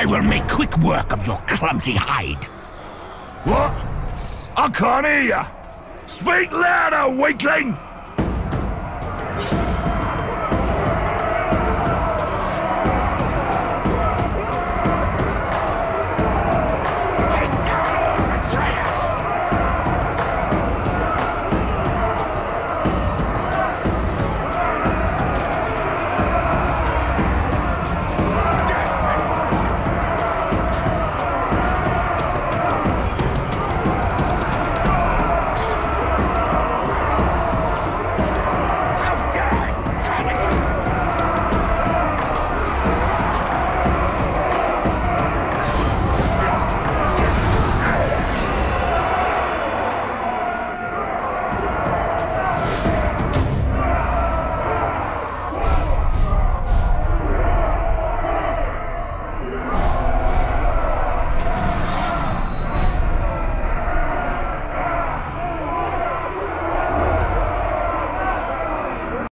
I will make quick work of your clumsy hide. What? I can't hear you. Speak louder, weakling!